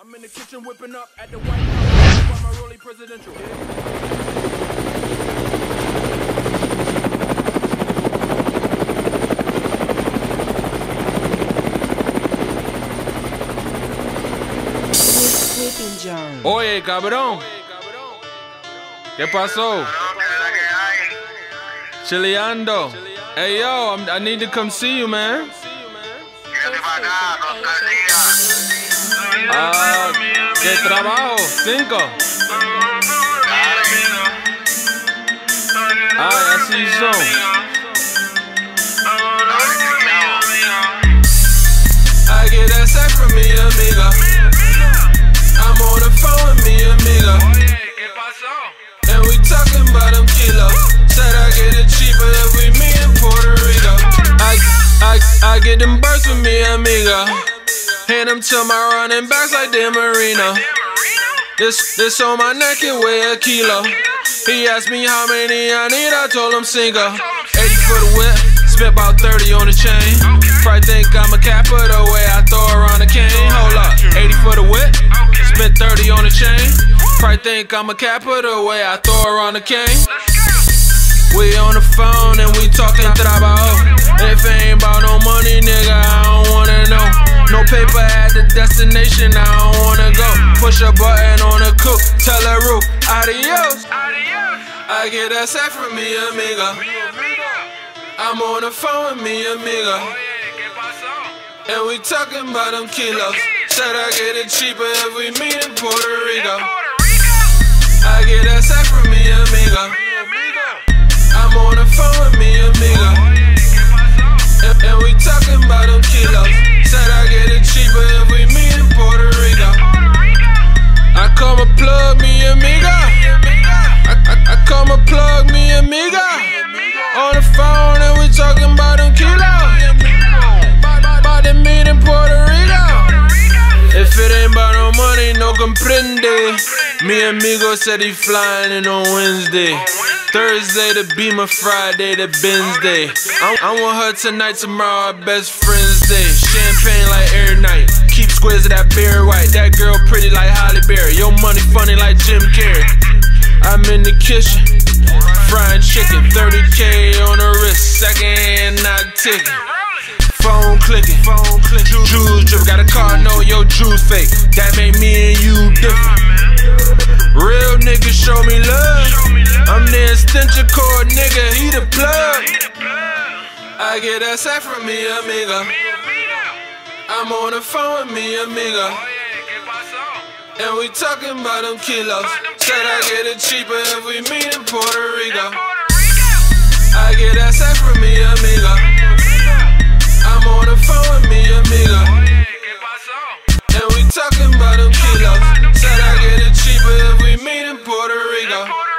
I'm in the kitchen whipping up at the White House. my Rolly presidential. Oye, cabrón. ¿Qué pasó? Chileando. Hey, yo, I'm, I need to come see you, man. Ah, ¿qué trabajo? Cinco. Ah, así son. I get that sack from me, amiga. I'm on the phone with me, amiga. And we talking about them kilos. Said I get it cheaper if we meet in Puerto Rico. I, I, I get them birds with me, amiga. Hand them to my running backs like Dan Marino. This, this on my neck, it weigh a kilo. He asked me how many I need, I told him single. 80 for the whip, spent about 30 on the chain. Probably think I'm a cat for the way I throw around the cane. Hold up, 80 for the whip, spent 30 on the chain. Probably think I'm a cat for the way I throw around the cane. We on the phone and we talking trabajo. If it ain't about no money, nigga, I don't wanna know. No paper at the destination, I don't wanna go. Push a button on a coupe, tell a roof, adios. I get that sack from me, amiga. I'm on the phone with me, amiga. And we talking about them kilos. Said I get it cheaper if we meet in Puerto Rico. I get that sack from me, amiga. Comprende. Mi amigo said he flying in on Wednesday. Thursday to be my Friday to Ben's day. I, I want her tonight, tomorrow, our best friend's day. Champagne like every night. Keep squares of that beer white. That girl pretty like Halle Berry. Your money funny like Jim Carrey. I'm in the kitchen, frying chicken. 30k on the wrist, second hand not ticking. Phone clicking, phone fake. That made me and you different. Real niggas show me love. I'm the extension cord nigga, he the plug. I get that sack from me, amiga. I'm on the phone with me, amiga. And we talking about them kilos. Said I get it cheaper if we meet in Puerto Rico. I get that sack from me, amiga. Puerto Rico.